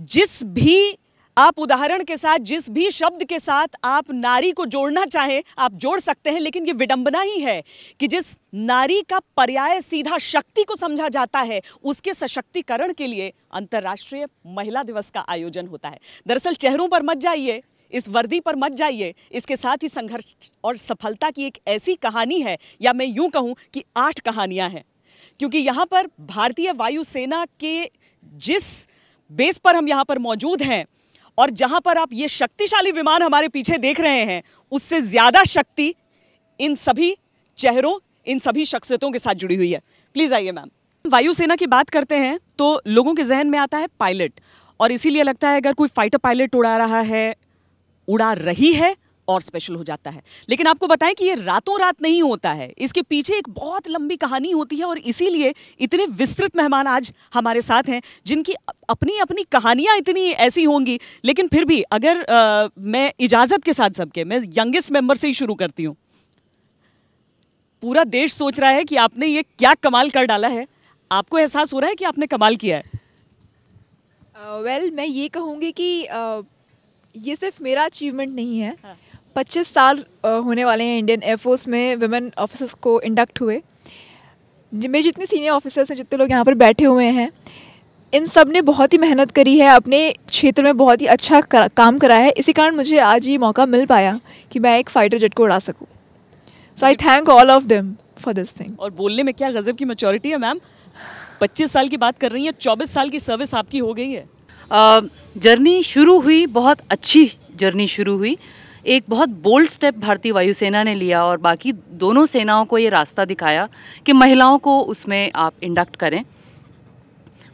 जिस भी आप उदाहरण के साथ, जिस भी शब्द के साथ आप नारी को जोड़ना चाहें, आप जोड़ सकते हैं, लेकिन ये विडंबना ही है कि जिस नारी का पर्याय सीधा शक्ति को समझा जाता है, उसके सशक्तिकरण के लिए अंतर्राष्ट्रीय महिला दिवस का आयोजन होता है। दरअसल चेहरों पर मत जाइए, इस वर्दी पर मत जाइए, इसके साथ ही संघर्ष और सफलता की एक ऐसी कहानी है, या मैं यूँ कहूँ कि आठ कहानियाँ हैं। क्योंकि यहाँ पर भारतीय वायुसेना के जिस बेस पर हम यहाँ पर मौजूद हैं और जहाँ पर आप ये शक्तिशाली विमान हमारे पीछे देख रहे हैं, उससे ज़्यादा शक्ति इन सभी चेहरों, इन सभी शख्सियतों के साथ जुड़ी हुई है। प्लीज़ आइए मैम वायुसेना की बात करते हैं तो लोगों के जहन में आता है पायलट और इसीलिए लगता है अगर कोई फाइटर पायलट उड़ा रहा है, उड़ा रही है और स्पेशल हो जाता है। लेकिन आपको बताएँ कि ये रातों रात नहीं होता है। इसके पीछे एक बहुत लंबी कहानी होती है और इसीलिए इतने विस्तृत मेहमान आज हमारे साथ हैं जिनकी अपनी अपनी कहानियाँ इतनी ऐसी होंगी। लेकिन फिर भी अगर आ, मैं इजाज़त के साथ सबके मैं यंगेस्ट मेंबर से ही शुरू करती हूँ। पूरा देश सोच रहा है कि आपने ये क्या कमाल कर डाला है। आपको एहसास हो रहा है कि आपने कमाल किया है? वेल uh, well, मैं ये कहूँगी कि uh, ये सिर्फ़ मेरा अचीवमेंट नहीं है। हाँ. पच्चीस साल होने वाले हैं इंडियन एयरफोर्स में वुमेन ऑफिसर्स को इंडक्ट हुए। मेरे जितने सीनियर ऑफिसर्स हैं जितने लोग यहाँ पर बैठे हुए हैं इन सबने बहुत ही मेहनत करी है अपने क्षेत्र में बहुत ही अच्छा कर, काम करा है। इसी कारण मुझे आज ये मौका मिल पाया कि मैं एक फाइटर जेट को उड़ा सकूँ। So I thank all of them for this thing और बोलने में क्या गजब की मेचोरिटी है मैम पच्चीस साल की बात कर रही हैं चौबीस साल की सर्विस आपकी हो गई है। जर्नी शुरू हुई बहुत अच्छी जर्नी शुरू हुई। एक बहुत बोल्ड स्टेप भारतीय वायुसेना ने लिया और बाकी दोनों सेनाओं को ये रास्ता दिखाया कि महिलाओं को उसमें आप इंडक्ट करें।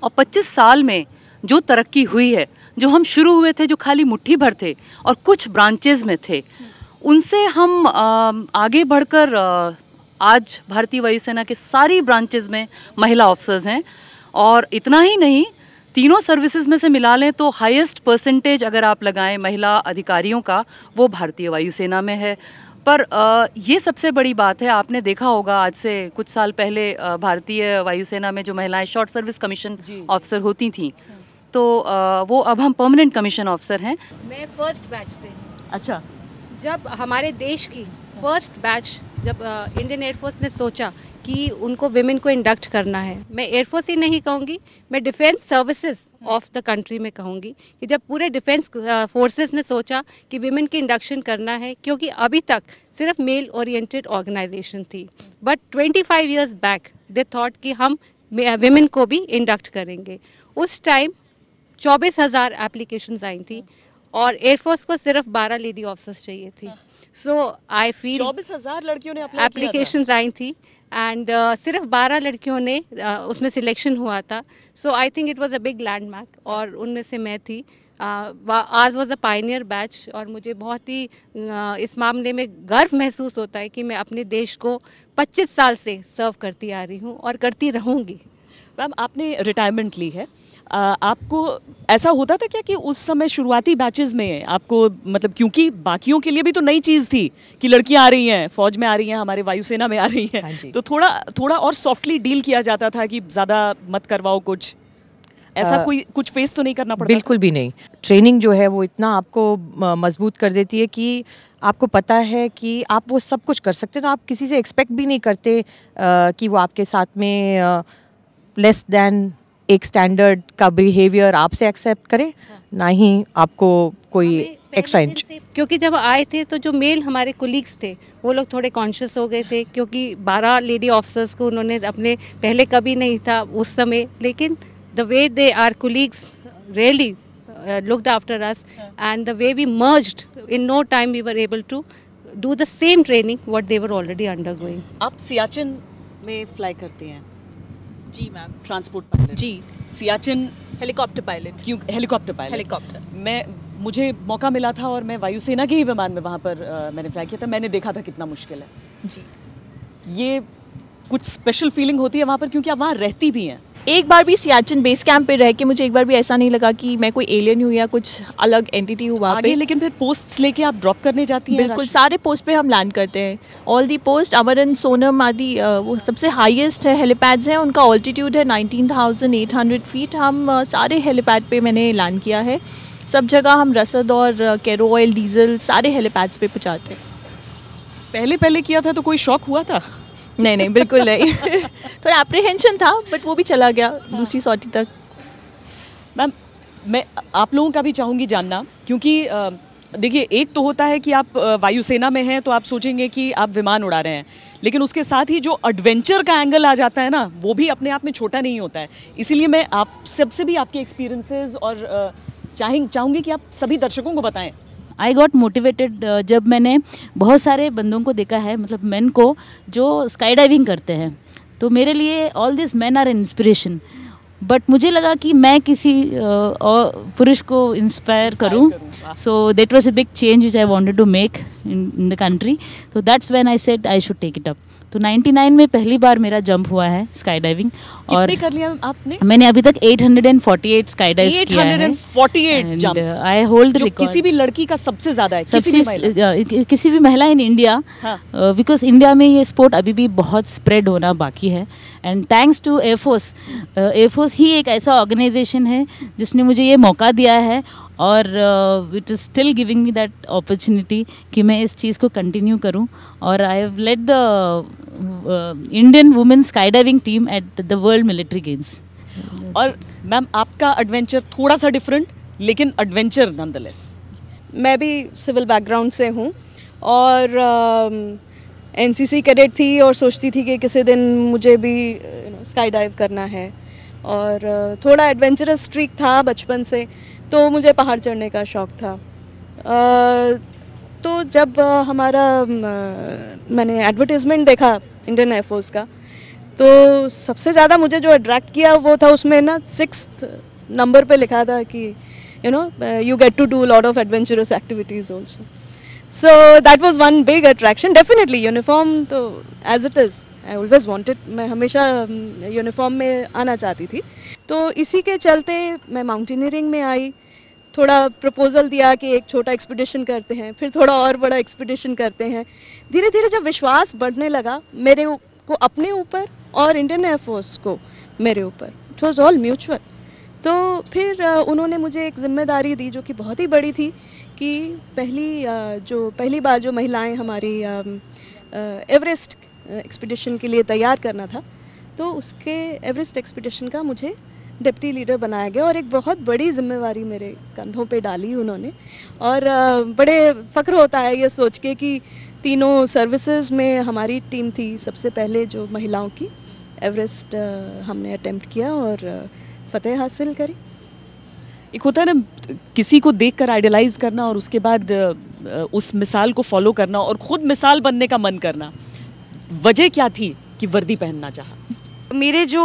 और 25 साल में जो तरक्की हुई है, जो हम शुरू हुए थे, जो खाली मुट्ठी भर थे और कुछ ब्रांचेज में थे, उनसे हम आगे बढ़कर आज भारतीय वायुसेना के सारी ब्रांचेज में महिला ऑफिसर्स हैं। और इतना ही नहीं तीनों सर्विसेज़ में से मिला लें तो हाईएस्ट परसेंटेज अगर आप लगाएँ महिला अधिकारियों का वो भारतीय वायुसेना में है। पर ये सबसे बड़ी बात है आपने देखा होगा आज से कुछ साल पहले भारतीय वायुसेना में जो महिलाएँ शॉर्ट सर्विस कमीशन ऑफिसर होती थी तो वो अब हम परमानेंट कमीशन ऑफिसर हैं। मैं फ़र्स्ट बैच से। अच्छा। जब हमारे देश की फ़र्स्ट बैच जब इंडियन एयरफोर्स ने सोचा कि उनको विमेन को इंडक्ट करना है, मैं एयरफोर्स ही नहीं कहूँगी, मैं defence services of the country में कहूँगी कि जब पूरे डिफेंस फोर्सेस ने सोचा कि वेमेन की इंडक्शन करना है, क्योंकि अभी तक सिर्फ़ मेल ओरिएंटेड ऑर्गेनाइजेशन थी। But 25 five years back they thought कि हम विमेन को भी इंडक्ट करेंगे। उस टाइम चौबीस हज़ार एप्लीकेशन आई थी। और एयरफोर्स को सिर्फ़ बारह लेडी ऑफिसर्स चाहिए थी। सो आई फील चौबीस हज़ार लड़कियों ने एप्लीकेशन आई थी। एंड uh, सिर्फ़ बारह लड़कियों ने uh, उसमें सिलेक्शन हुआ था। So I think it was a big landmark और उनमें से मैं थी। आज वॉज़ अ पाइनियर बैच और मुझे बहुत ही uh, इस मामले में गर्व महसूस होता है कि मैं अपने देश को 25 साल से सर्व करती आ रही हूँ और करती रहूँगी। मैम आपने रिटायरमेंट ली है। आपको ऐसा होता था क्या कि उस समय शुरुआती बैचेस में आपको मतलब क्योंकि बाकियों के लिए भी तो नई चीज़ थी कि लड़कियाँ आ रही हैं फौज में आ रही हैं हमारे वायुसेना में आ रही हैं। हाँ तो थोड़ा थोड़ा और सॉफ्टली डील किया जाता था कि ज़्यादा मत करवाओ कुछ। ऐसा कोई कुछ फेस तो नहीं करना पड़ता बिल्कुल भी नहीं। ट्रेनिंग जो है वो इतना आपको मज़बूत कर देती है कि आपको पता है कि आप वो सब कुछ कर सकते तो आप किसी से एक्सपेक्ट भी नहीं करते कि वो आपके साथ में लेस देन एक स्टैंडर्ड का बिहेवियर आपसे एक्सेप्ट करें हाँ। ना ही आपको कोई एक्स्ट्रा इंच क्योंकि जब आए थे तो जो मेल हमारे कोलीग्स थे वो लोग थोड़े कॉन्शियस हो गए थे क्योंकि 12 लेडी ऑफिसर्स को उन्होंने अपने पहले कभी नहीं था उस समय लेकिन the way they are colleagues really looked after us and the way we merged in no time we were able to do the same training what they were already undergoing आप सियाचिन में फ्लाई करती हैं। जी ma'am transport pilot. जी. Siachen helicopter pilot. क्यों helicopter pilot. Helicopter. मैं मुझे मौका मिला था और मैं वायुसेना के ही विमान में वहाँ पर आ, मैंने फ्लाई किया था। मैंने देखा था कितना मुश्किल है। जी। ये कुछ स्पेशल फीलिंग होती है वहाँ पर क्योंकि आप वहाँ रहती भी हैं। एक बार भी सियाचिन बेस कैंप पे रह के मुझे एक बार भी ऐसा नहीं लगा कि मैं कोई एलियन हूँ या कुछ अलग एंटिटी हूँ वहाँ आगे पे। लेकिन फिर पोस्ट लेके आप ड्रॉप करने जाती हैं बिल्कुल सारे पोस्ट पे हम लैंड करते हैं। All the post Amaran Sonam आदि वो सबसे हाईएस्ट है हेलीपैड्स हैं उनका ऑल्टीट्यूड है 19,800 फीट हम सारे हेलीपैड पे मैंने लैंड किया है। सब जगह हम रसद और कैरो ऑयल डीजल सारे हेलीपैड्स पे पहुँचाते हैं। पहले पहले किया था तो कोई शौक हुआ था? नहीं नहीं बिल्कुल नहीं। थोड़ा एप्रीहेंशन था बट वो भी चला गया हाँ। दूसरी सॉटी तक। मैम मैं आप लोगों का भी चाहूँगी जानना क्योंकि देखिए एक तो होता है कि आप वायुसेना में हैं तो आप सोचेंगे कि आप विमान उड़ा रहे हैं। लेकिन उसके साथ ही जो एडवेंचर का एंगल आ जाता है ना वो भी अपने आप में छोटा नहीं होता है। इसीलिए मैं आप सबसे भी आपके एक्सपीरियंसेस और चाहें चाहूँगी कि आप सभी दर्शकों को बताएँ। आई गॉट मोटिवेटेड जब मैंने बहुत सारे बंदों को देखा है मतलब मैन को जो स्काई डाइविंग करते हैं। तो मेरे लिए all this man are inspiration but मुझे लगा कि मैं किसी uh, पुरुष को इंस्पायर करूँ। करूँ, so that was a big change which I wanted to make in the country so that's when I said I should take it up तो 99 में पहली बार मेरा जंप हुआ है स्काई डाइविंग और कर लिया आपने? मैंने अभी तक 848 स्काई डाइव किया है। 848 जंप्स आई होल्ड रिकॉर्ड किसी भी लड़की का सबसे ज़्यादा है किसी भी महिला। किसी भी महिला इन इंडिया। बिकॉज़ इंडिया में ये स्पोर्ट अभी भी बहुत स्प्रेड होना बाकी है। And thanks to air force air force ही एक ऐसा ऑर्गेनाइजेशन है जिसने मुझे ये मौका दिया है और it is still giving me that opportunity कि मैं इस चीज़ को कंटिन्यू करूँ। और I have led the Indian women sky diving team at the world military games और मैम आपका एडवेंचर थोड़ा सा डिफरेंट लेकिन एडवेंचर नॉनदलेस मैं भी सिविल बैकग्राउंड से हूँ और एन सी सी कैडेट थी और सोचती थी कि किसी दिन मुझे भी यू नो स्काई डाइव करना है। और uh, थोड़ा एडवेंचरस स्ट्रीक था बचपन से तो मुझे पहाड़ चढ़ने का शौक़ था। तो जब हमारा मैंने एडवर्टीज़मेंट देखा इंडियन एयरफोर्स का तो सबसे ज़्यादा मुझे जो अट्रैक्ट किया वो था उसमें ना सिक्स नंबर पे लिखा था कि you know you get to do lot of adventurous activities also so that was one big attraction definitely uniform तो as it is I always wanted मैं हमेशा यूनिफॉर्म में आना चाहती थी। तो इसी के चलते मैं माउंटेनियरिंग में आई। थोड़ा प्रपोजल दिया कि एक छोटा एक्सपीडिशन करते हैं, फिर थोड़ा और बड़ा एक्सपीडिशन करते हैं। धीरे धीरे जब विश्वास बढ़ने लगा मेरे को अपने ऊपर और इंडियन एयरफोर्स को मेरे ऊपर। इट वॉज़ ऑल म्यूचुअल तो फिर उन्होंने मुझे एक ज़िम्मेदारी दी जो कि बहुत ही बड़ी थी कि पहली जो, पहली बार जो महिलाएँ हमारी एवरेस्ट एक्सपीडिशन के लिए तैयार करना था तो उसके एवरेस्ट एक्सपीडिशन का मुझे डिप्टी लीडर बनाया गया और एक बहुत बड़ी जिम्मेवारी मेरे कंधों पे डाली उन्होंने। और बड़े फ़ख्र होता है ये सोच के कि तीनों सर्विसेज़ में हमारी टीम थी सबसे पहले जो महिलाओं की। एवरेस्ट हमने अटेम्प्ट किया और फतेह हासिल करी। एक होता है ना, किसी को देखकर आइडियलाइज करना और उसके बाद उस मिसाल को फॉलो करना और खुद मिसाल बनने का मन करना। वजह क्या थी कि वर्दी पहनना चाहा? मेरे जो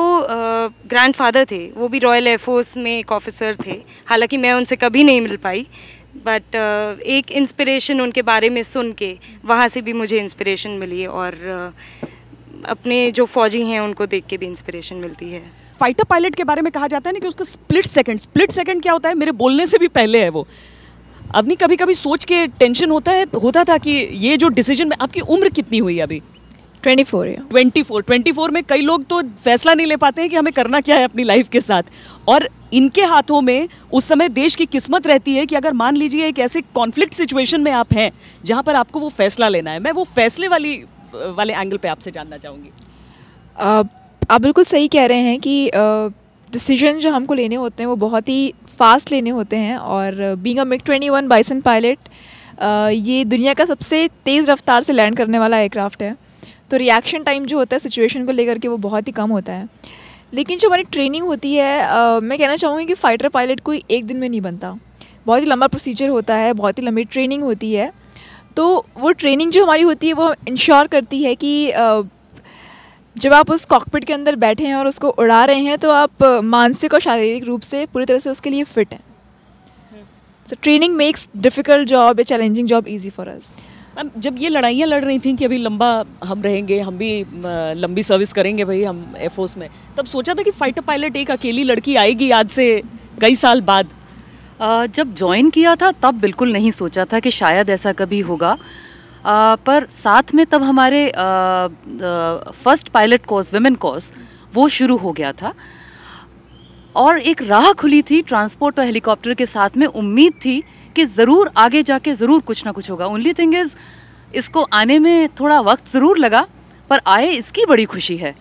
ग्रैंडफादर थे वो भी रॉयल एयरफोर्स में एक ऑफिसर थे। हालाँकि मैं उनसे कभी नहीं मिल पाई बट एक इंस्पिरेशन उनके बारे में सुन के वहाँ से भी मुझे इंस्पिरेशन मिली और uh, अपने जो फौजी हैं उनको देख के भी इंस्पिरेशन मिलती है। फाइटर पायलट के बारे में कहा जाता है ना कि उसका स्प्लिट सेकंड स्प्लिट सेकंड क्या होता है? मेरे बोलने से भी पहले है वो। अब नहीं कभी कभी सोच के टेंशन होता है होता था कि ये जो डिसीज़न में आपकी उम्र कितनी हुई अभी? Twenty four twenty four twenty four में कई लोग तो फैसला नहीं ले पाते हैं कि हमें करना क्या है अपनी लाइफ के साथ। और इनके हाथों में उस समय देश की किस्मत रहती है कि अगर मान लीजिए एक ऐसे कॉन्फ्लिक्ट सिचुएशन में आप हैं जहाँ पर आपको वो फैसला लेना है। मैं वो फैसले वाली वाले एंगल पे आपसे जानना चाहूँगी। आप बिल्कुल सही कह रहे हैं कि डिसीज़न जो हमको लेने होते हैं वो बहुत ही फास्ट लेने होते हैं। और being a MiG twenty one Bison pilot ये दुनिया का सबसे तेज़ रफ्तार से लैंड करने वाला एयरक्राफ्ट है। तो रिएक्शन टाइम जो होता है सिचुएशन को लेकर के वो बहुत ही कम होता है। लेकिन जो हमारी ट्रेनिंग होती है अ, मैं कहना चाहूँगी कि फ़ाइटर पायलट कोई एक दिन में नहीं बनता। बहुत ही लंबा प्रोसीजर होता है बहुत ही लंबी ट्रेनिंग होती है। तो वो ट्रेनिंग जो हमारी होती है वो इंश्योर करती है कि अ, जब आप उस कॉकपिट के अंदर बैठे हैं और उसको उड़ा रहे हैं तो आप मानसिक और शारीरिक रूप से पूरी तरह से उसके लिए फिट हैं। So training makes difficult job या challenging job easy for us ma'am, जब ये लड़ाइयाँ लड़ रही थी कि अभी लंबा हम रहेंगे, हम भी लंबी सर्विस करेंगे भाई हम एयरफोर्स में, तब सोचा था कि फाइटर पायलट एक अकेली लड़की आएगी आज से कई साल बाद? जब ज्वाइन किया था, तब बिल्कुल नहीं सोचा था कि शायद ऐसा कभी होगा। पर साथ में तब हमारे first pilot course women course वो शुरू हो गया था। और एक राह खुली थी ट्रांसपोर्ट और हेलीकॉप्टर के साथ में, उम्मीद थी कि ज़रूर आगे जाके ज़रूर कुछ ना कुछ होगा। ओनली थिंग इज़ इसको आने में थोड़ा वक्त ज़रूर लगा पर आए इसकी बड़ी खुशी है।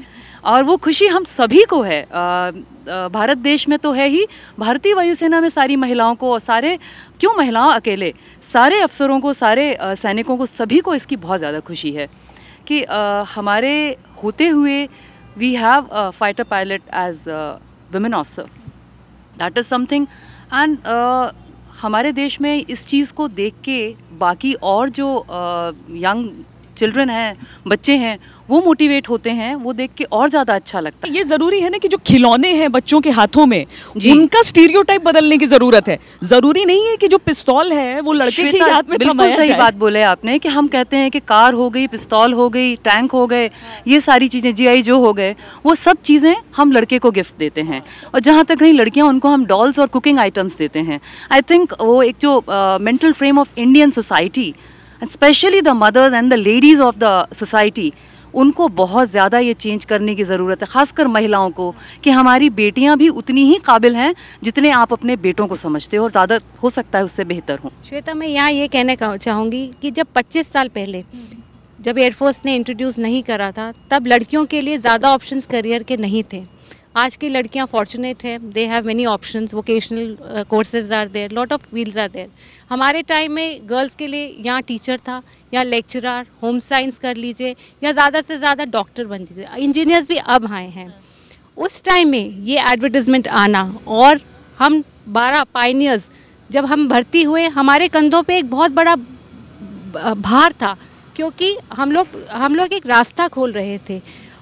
और वो खुशी हम सभी को है। अ, अ, भारत देश में तो है ही। भारतीय वायुसेना में सारी महिलाओं को और सारे क्यों महिलाओं अकेले? सारे अफसरों को सारे अ, सैनिकों को सभी को इसकी बहुत ज़्यादा खुशी है कि अ, हमारे होते हुए we have fighter pilot as women officer that is something and हमारे देश में इस चीज़ को देख के बाकी और जो यंग चिल्ड्रन हैं बच्चे हैं वो मोटिवेट होते हैं वो देख के और ज़्यादा अच्छा लगता है। ये ज़रूरी है ना कि जो खिलौने हैं बच्चों के हाथों में। उनका स्टीरियोटाइप बदलने की ज़रूरत है। ज़रूरी नहीं है कि जो पिस्तौल है वो लड़के के हाथ में बिल्कुल सही बात बोले आपने कि हम कहते हैं कि कार हो गई पिस्तौल हो गई टैंक हो गए ये सारी चीज़ें जी आई जो हो गए वो सब चीज़ें हम लड़के को गिफ्ट देते हैं। और जहाँ तक रही लड़कियाँ उनको हम डॉल्स और कुकिंग आइटम्स देते हैं। आई थिंक वो एक जो mental frame of Indian society specially the mothers and the ladies of the society उनको बहुत ज़्यादा ये चेंज करने की ज़रूरत है, ख़ासकर महिलाओं को, कि हमारी बेटियाँ भी उतनी ही काबिल हैं जितने आप अपने बेटों को समझते हो, और ज़्यादा हो सकता है उससे बेहतर हों। श्वेता, मैं यहाँ ये कहने चाहूँगी कि जब 25 साल पहले जब एयरफोर्स ने इंट्रोड्यूस नहीं करा था, तब लड़कियों के लिए ज़्यादा ऑप्शंस करियर के नहीं थे। आज की लड़कियाँ फॉर्चुनेट है they have many option vocational courses are there lot of fields are there हमारे टाइम में गर्ल्स के लिए यहाँ टीचर था, या लेक्चरर होम साइंस कर लीजिए, या ज़्यादा से ज़्यादा डॉक्टर बन लीजिए। इंजीनियर्स भी अब आए हैं। उस टाइम में ये एडवर्टीजमेंट आना और हम बारह पाइनियर्स जब हम भर्ती हुए, हमारे कंधों पे एक बहुत बड़ा भार था, क्योंकि हम लोग हम लोग एक रास्ता खोल रहे थे।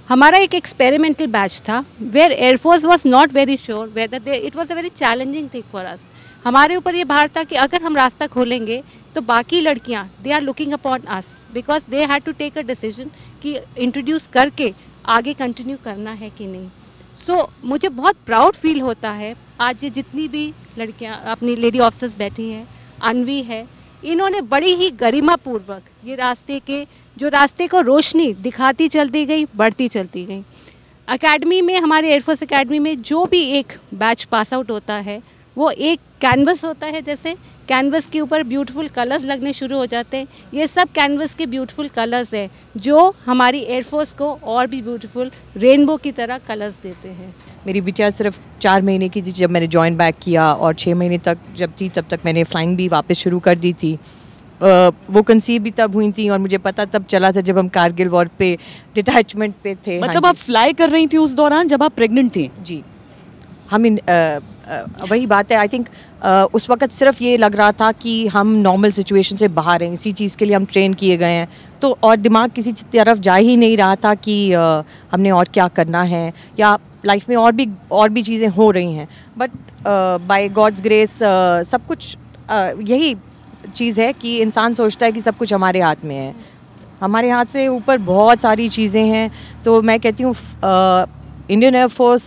हमारा एक एक्सपेरिमेंटल बैच था where air force was not very sure whether they it was a very challenging thing for us हमारे ऊपर ये भार था कि अगर हम रास्ता खोलेंगे तो बाकी लड़कियाँ they are looking upon us because they had to take a decision कि इंट्रोड्यूस करके आगे कंटिन्यू करना है कि नहीं। सो so, मुझे बहुत प्राउड फील होता है आज ये जितनी भी लड़कियाँ अपनी लेडी ऑफिसर्स बैठी हैं अनवी है इन्होंने बड़ी ही गरिमापूर्वक ये रास्ते के, जो रास्ते को रोशनी दिखाती चलती गई, बढ़ती चलती गई। अकेडमी में, हमारे एयरफोर्स अकेडमी में जो भी एक बैच पास आउट होता है वो एक कैनवस होता है जैसे कैनवस के ऊपर ब्यूटीफुल कलर्स लगने शुरू हो जाते हैं। ये सब कैनवस के ब्यूटीफुल कलर्स हैं जो हमारी एयरफोर्स को और भी ब्यूटीफुल रेनबो की तरह कलर्स देते हैं। मेरी बिटिया सिर्फ़ चार महीने की थी जब मैंने जॉइन बैक किया और छः महीने तक जब थी तब तक मैंने फ्लाइंग भी वापस शुरू कर दी थी। अ, वो कंसीव भी तब हुई थी और मुझे पता तब चला था जब हम कारगिल वॉर पे डिटैचमेंट पे थे। हाँ मतलब जी। आप फ्लाई कर रही थी उस दौरान जब आप प्रेग्नेंट थी? जी। हम इन वही बात है आई थिंक उस वक्त सिर्फ़ ये लग रहा था कि हम नॉर्मल सिचुएशन से बाहर हैं इसी चीज़ के लिए हम ट्रेन किए गए हैं। तो और दिमाग किसी तरफ़ जा ही नहीं रहा था कि अ, हमने और क्या करना है या लाइफ में और भी और भी चीज़ें हो रही हैं। बट बाय गॉड्स ग्रेस सब कुछ अ, यही चीज़ है कि इंसान सोचता है कि सब कुछ हमारे हाथ में है। हमारे हाथ से ऊपर बहुत सारी चीज़ें हैं तो मैं कहती हूँ इंडियन एयरफोर्स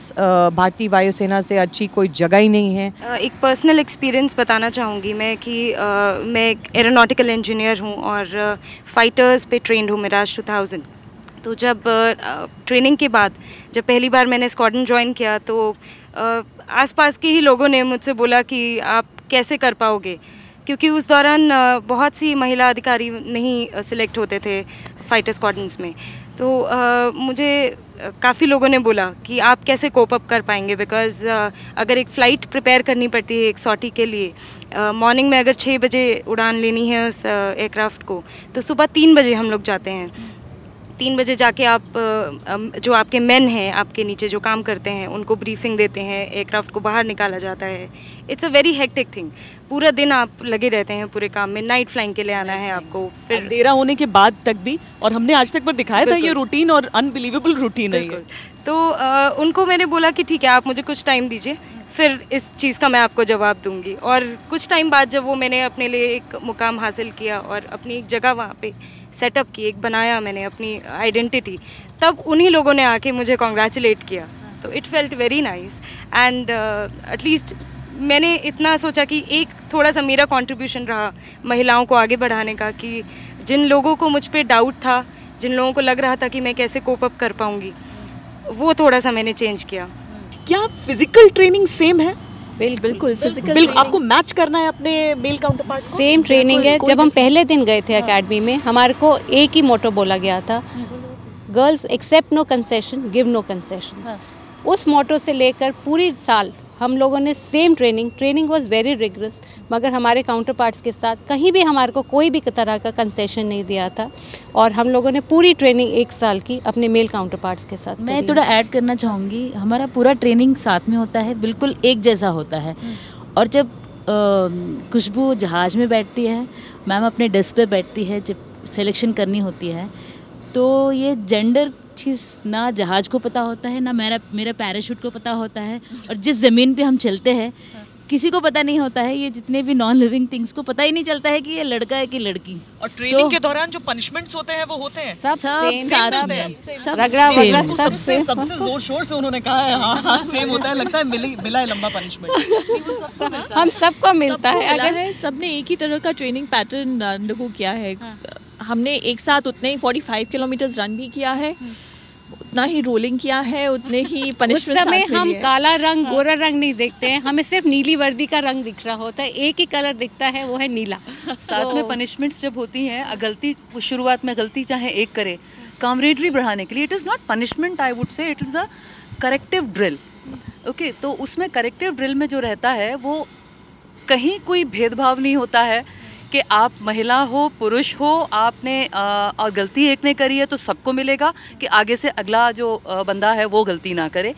भारतीय वायुसेना से अच्छी कोई जगह ही नहीं है। एक पर्सनल एक्सपीरियंस बताना चाहूँगी मैं कि अ, मैं एक एरोनॉटिकल इंजीनियर हूँ और फाइटर्स पे ट्रेंड हूँ मिराज 2000 तो जब ट्रेनिंग के बाद जब पहली बार मैंने स्क्वाडन ज्वाइन किया तो आसपास के ही लोगों ने मुझसे बोला कि आप कैसे कर पाओगे? क्योंकि उस दौरान बहुत सी महिला अधिकारी नहीं सिलेक्ट होते थे फाइटर स्क्वाड्रंस में। तो आ, मुझे काफ़ी लोगों ने बोला कि आप कैसे कोप अप कर पाएँगे? बिकॉज़ अगर एक फ़्लाइट प्रिपेयर करनी पड़ती है एक सॉटी के लिए मॉर्निंग में अगर छः बजे उड़ान लेनी है उस एयरक्राफ्ट को तो सुबह तीन बजे हम लोग जाते हैं। तीन बजे जाके आप जो आपके मेन हैं आपके नीचे जो काम करते हैं उनको ब्रीफिंग देते हैं एयरक्राफ्ट को बाहर निकाला जाता है। It's a very hectic thing पूरा दिन आप लगे रहते हैं पूरे काम में। नाइट फ्लाइंग के लिए आना है आपको फिर अंधेरा होने के बाद तक भी और हमने आज तक पर दिखाया था ये रूटीन और अनबिलीवेबल रूटीन है तो अ, उनको मैंने बोला कि ठीक है आप मुझे कुछ टाइम दीजिए फिर इस चीज़ का मैं आपको जवाब दूँगी। और कुछ टाइम बाद जब वो मैंने अपने लिए एक मुकाम हासिल किया और अपनी एक जगह वहाँ पे सेटअप की, एक बनाया मैंने अपनी आइडेंटिटी तब उन्हीं लोगों ने आके मुझे कॉन्ग्रेचुलेट किया। तो it felt very nice and at least मैंने इतना सोचा कि एक थोड़ा सा मेरा कंट्रीब्यूशन रहा महिलाओं को आगे बढ़ाने का कि जिन लोगों को मुझ पर डाउट था, जिन लोगों को लग रहा था कि मैं कैसे कोप अप कर पाऊँगी, वो थोड़ा सा मैंने चेंज किया। क्या फ़िज़िकल ट्रेनिंग सेम है? बिल्कुल फ़िज़िकल बिल्कुल। आपको मैच करना है अपने मेल काउंटर पार्ट को सेम ट्रेनिंग है जब हम पहले दिन गए थे एकेडमी में हमारे को एक ही मोटो बोला गया था girls accept no concession give no concession उस मोटो से लेकर पूरी साल हम लोगों ने same training training was very rigorous मगर हमारे काउंटर पार्ट्स के साथ कहीं भी हमारे को कोई भी तरह का कंसेशन नहीं दिया था और हम लोगों ने पूरी ट्रेनिंग एक साल की अपने मेल काउंटर पार्ट्स के साथ मैं थोड़ा ऐड करना चाहूँगी हमारा पूरा ट्रेनिंग साथ में होता है बिल्कुल एक जैसा होता है। और जब खुशबू जहाज़ में बैठती है मैम अपने डेस्क पे बैठती है जब सिलेक्शन करनी होती है तो ये जेंडर चीज़ ना जहाज़ को पता होता है ना मेरा मेरा पैराशूट को पता होता है और जिस ज़मीन पे हम चलते हैं किसी को पता नहीं होता है ये जितने भी नॉन लिविंग थिंग्स को पता ही नहीं चलता है कि ये लड़का है कि लड़की। और ट्रेनिंग तो- के दौरान जो पनिशमेंट्स होते हैं वो होते हैं। सब सब सब रगड़ा। वगड़ा सब सबसे। सबसे ज़ोर शोर से उन्होंने कहा है। हाँ हाँ सेम होता है। लगता है मिली मिला है लंबा पनिशमेंट हम सबको मिलता है अगर है सबने एक ही तरह का ट्रेनिंग पैटर्न अंडरगो किया है। हमने एक साथ उतने ही 45 किलोमीटर रन भी किया है। उतना ही रोलिंग किया है उतने ही पनिशमेंट उस समय हम काला रंग गोरा रंग नहीं देखते हैं। हमें सिर्फ़ नीली वर्दी का रंग दिख रहा होता है। एक ही कलर दिखता है वो है नीला। साथ में पनिशमेंट्स जब होती हैं गलती शुरुआत में गलती चाहे एक करे कामरेडरी बढ़ाने के लिए it is not punishment I would say it is a corrective drill okay तो उसमें करेक्टिव ड्रिल में जो रहता है वो कहीं कोई भेदभाव नहीं होता है। कि आप महिला हो, पुरुष हो, आपने और गलती एक ने करी है तो सबको मिलेगा कि आगे से अगला जो बंदा है वो गलती ना करे।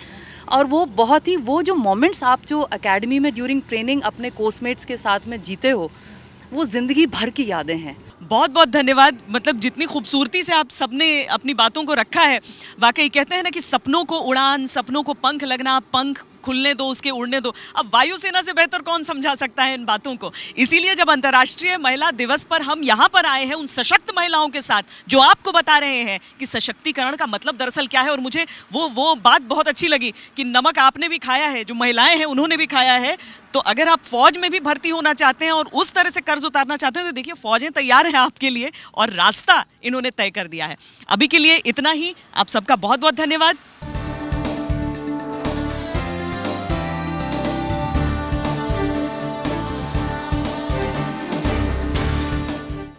और वो बहुत ही, वो जो मोमेंट्स आप जो एकेडमी में ड्यूरिंग ट्रेनिंग अपने कोर्समेट्स के साथ में जीते हो, वो ज़िंदगी भर की यादें हैं। बहुत बहुत धन्यवाद। मतलब जितनी खूबसूरती से आप सबने अपनी बातों को रखा है, वाकई कहते हैं ना कि सपनों को उड़ान, सपनों को पंख लगना, पंख खुलने दो, उसके उड़ने दो। अब वायुसेना से बेहतर कौन समझा सकता है इन बातों को? इसीलिए जब अंतर्राष्ट्रीय महिला दिवस पर हम यहाँ पर आए हैं, उन सशक्त महिलाओं के साथ, जो आपको बता रहे हैं कि सशक्तिकरण का मतलब दरअसल क्या है, और मुझे वो वो बात बहुत अच्छी लगी कि नमक आपने भी खाया है, जो महिलाएँ हैं, उन्होंने भी खाया है। तो अगर आप फौज में भी भर्ती होना चाहते हैं और उस तरह से कर्ज उतारना चाहते हैं तो देखिए, फौजें तैयार हैं आपके लिए और रास्ता इन्होंने तय कर दिया है। अभी के लिए इतना ही। आप सबका बहुत बहुत धन्यवाद।